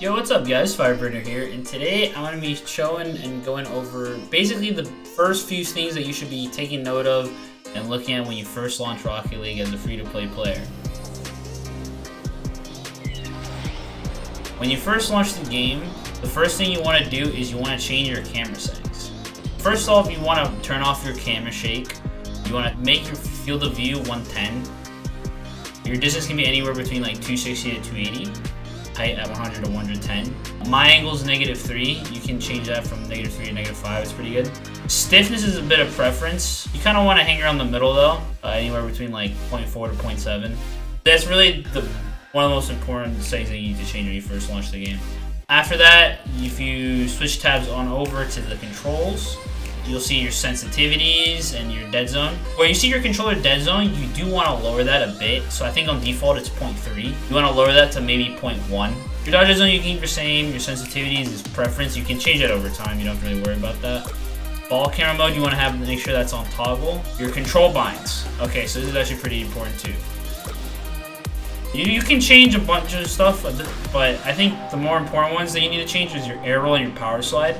Yo, what's up guys? Fireburner here, and today I'm going to be showing and going over basically the first few things that you should be taking note of and looking at when you first launch Rocket League as a free-to-play player. When you first launch the game, the first thing you want to do is you want to change your camera settings. First off, you want to turn off your camera shake. You want to make your field of view 110. Your distance can be anywhere between like 260 to 280 height at 100 to 110. My angle is negative 3. You can change that from negative 3 to negative 5. It's pretty good. Stiffness is a bit of preference. You kind of want to hang around the middle though, uh, anywhere between like 0.4 to 0.7. That's really the one of the most important settings that you need to change when you first launch the game. After that, if you switch tabs on over to the controls, you'll see your sensitivities and your dead zone. Where you see your controller dead zone, you do want to lower that a bit. So I think on default it's 0.3. You want to lower that to maybe 0.1. Your dodge zone you keep the same. Your sensitivities is preference. You can change that over time. You don't have to really worry about that. Ball camera mode, you want to have make sure that's on toggle. Your control binds. Okay, so this is actually pretty important too. You, you can change a bunch of stuff, but I think the more important ones that you need to change is your air roll and your power slide.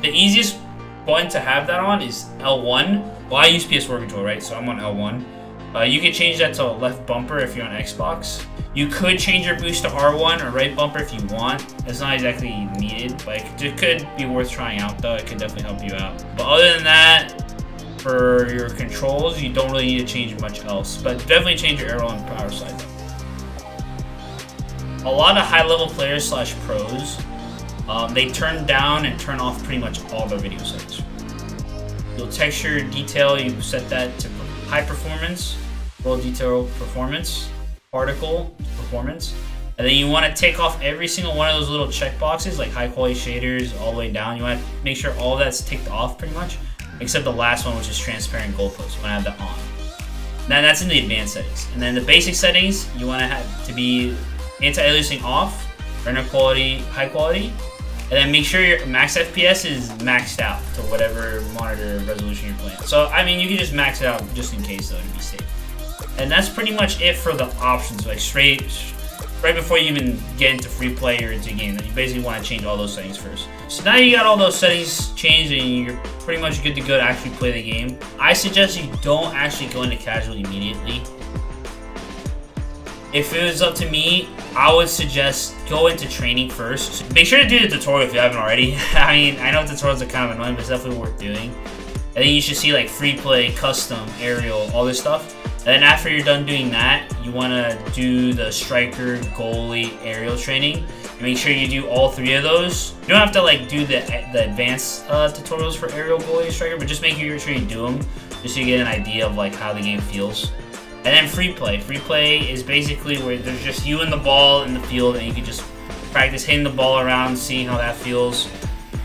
The easiest button to have that on is L1. Well, I use PS4 control, right? So I'm on L1. Uh, you can change that to left bumper if you're on Xbox. You could change your boost to R1 or right bumper if you want. It's not exactly needed, but it could be worth trying out though. It could definitely help you out. But other than that, for your controls, you don't really need to change much else. But definitely change your air roll and power slide a lot of high-level players slash pros, um, they turn down and turn off pretty much all their video settings. Your texture detail, you set that to high performance, world detail performance, particle performance, and then you want to take off every single one of those little checkboxes, like high quality shaders all the way down. You want to make sure all that's ticked off pretty much, except the last one, which is transparent goalpost. You want to have that on. Now that's in the advanced settings. And then the basic settings, you want to have to be anti-aliasing off, render quality high quality, and then make sure your max FPS is maxed out to whatever monitor resolution you're playing. So, I mean, you can just max it out just in case, though, to be safe. And that's pretty much it for the options, like straight, right before you even get into free play or into game, you basically want to change all those settings first. So now you got all those settings changed and you're pretty much good to go to actually play the game. I suggest you don't actually go into casual immediately. If it was up to me, I would suggest go into training first. Make sure to do the tutorial if you haven't already. I mean, I know tutorials are kind of annoying, but it's definitely worth doing. And then you should see like free play, custom, aerial, all this stuff. And then after you're done doing that, you want to do the striker, goalie, aerial training. And make sure you do all three of those. You don't have to like do the the advanced uh, tutorials for aerial, goalie, striker, but just make sure you do them, just so you get an idea of like how the game feels. And then free play. Free play is basically where there's just you and the ball in the field, and you can just practice hitting the ball around, seeing how that feels,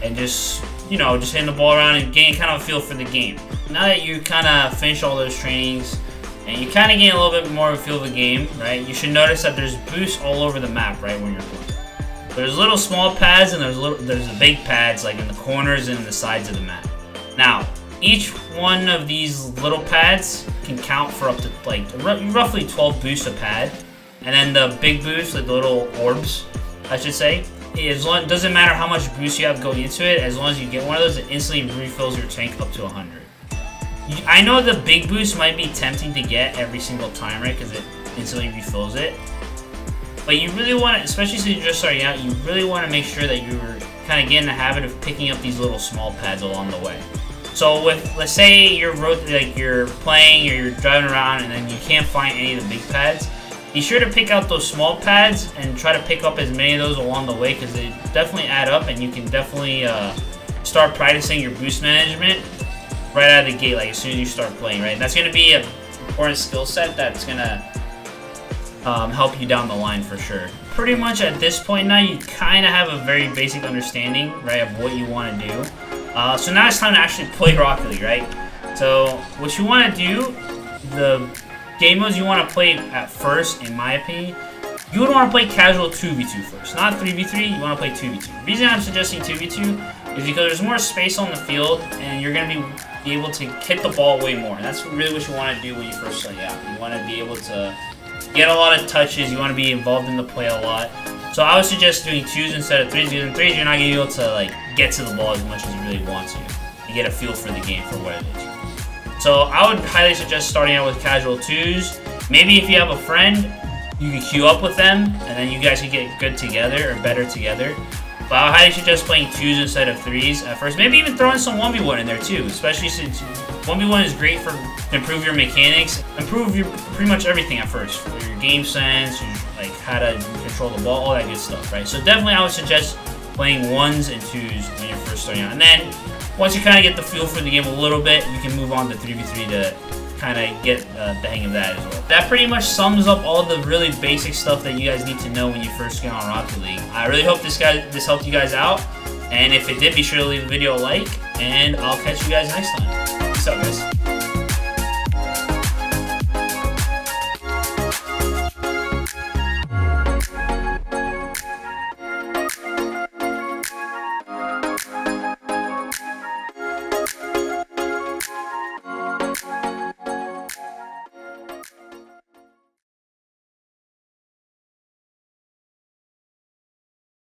and just you know just hitting the ball around and getting kind of a feel for the game. Now that you kind of finish all those trainings, and you kind of gain a little bit more of a feel of the game, right? You should notice that there's boosts all over the map, right, when you're playing. There's little small pads and there's little there's the big pads like in the corners and the sides of the map. Now, each one of these little pads can count for up to like roughly 12 boosts a pad. And then the big boost, like the little orbs, I should say, as long doesn't matter how much boost you have going into it, as long as you get one of those, it instantly refills your tank up to 100. I know the big boost might be tempting to get every single time, right, because it instantly refills it. But you really want to, especially since you're just starting out, you really want to make sure that you're kind of getting the habit of picking up these little small pads along the way. So with, let's say you're like you're playing or you're driving around and then you can't find any of the big pads, be sure to pick out those small pads and try to pick up as many of those along the way because they definitely add up and you can definitely uh, start practicing your boost management right out of the gate, like as soon as you start playing, right? That's going to be an important skill set that's going to um, help you down the line for sure. Pretty much at this point now, you kind of have a very basic understanding, right, of what you want to do. Uh, so now it's time to actually play Rocket League, right? So what you want to do, the game modes you want to play at first, in my opinion, you would want to play casual 2v2 first, not 3v3, you want to play 2v2. The reason I'm suggesting 2v2 is because there's more space on the field and you're going to be able to hit the ball way more. And that's really what you want to do when you first start out. You want to be able to get a lot of touches, you want to be involved in the play a lot. So I would suggest doing twos instead of threes, because in threes you're not going to be able to like get to the ball as much as you really want to. You get a feel for the game for what it is. So I would highly suggest starting out with casual twos. Maybe if you have a friend, you can queue up with them, and then you guys can get good together or better together. But I highly suggest playing twos instead of threes at first. Maybe even throwing some 1v1 in there too, especially since 1v1 is great for improve your mechanics, improve your pretty much everything at first. Your game sense, your, like how to control the ball, all that good stuff, right? So definitely I would suggest playing ones and twos when you're first starting out. And then once you kind of get the feel for the game a little bit, you can move on to 3v3 to kind of get uh, the hang of that as well. That pretty much sums up all the really basic stuff that you guys need to know when you first get on Rocket League. I really hope this guy this helped you guys out. And if it did, be sure to leave the video a like. And I'll catch you guys next time. Peace out, guys.